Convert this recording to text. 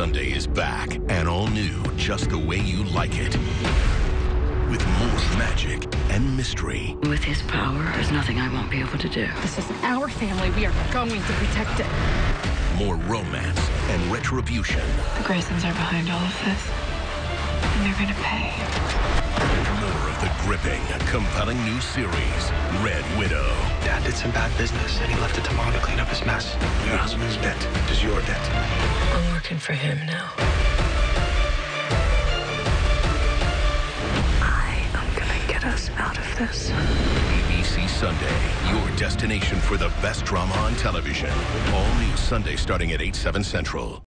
Sunday is back and all new just the way you like it. With more magic and mystery. With his power, there's nothing I won't be able to do. This is our family. We are going to protect it. More romance and retribution. The Graysons are behind all of this. And they're gonna pay. More of the gripping, compelling new series, Red Widow. Dad did some bad business, and he left it to Mom to clean up his mess. Your husband's debt is your debt. I'm working for him now. I am gonna get us out of this. ABC Sunday, your destination for the best drama on television. All new Sunday starting at 8, 7 central.